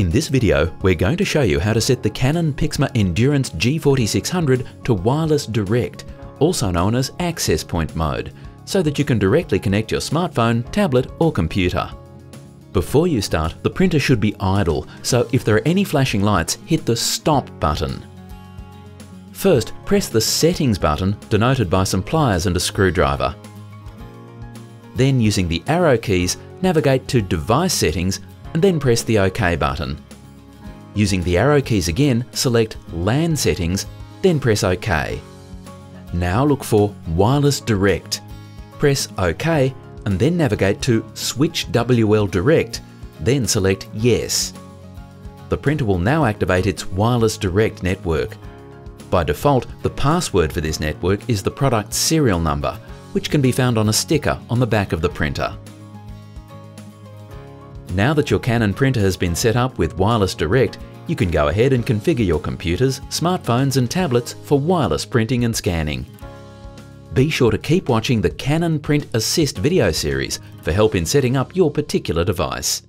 In this video, we're going to show you how to set the Canon PIXMA Endurance G4600 to Wireless Direct, also known as Access Point mode, so that you can directly connect your smartphone, tablet or computer. Before you start, the printer should be idle, so if there are any flashing lights, hit the Stop button. First, press the Settings button, denoted by some pliers and a screwdriver. Then using the arrow keys, navigate to Device Settings and then press the OK button. Using the arrow keys again, select LAN settings, then press OK. Now look for Wireless Direct. Press OK and then navigate to Switch WL Direct, then select Yes. The printer will now activate its Wireless Direct network. By default, the password for this network is the product serial number, which can be found on a sticker on the back of the printer. Now that your Canon printer has been set up with Wireless Direct, you can go ahead and configure your computers, smartphones and tablets for wireless printing and scanning. Be sure to keep watching the Canon Print Assist video series for help in setting up your particular device.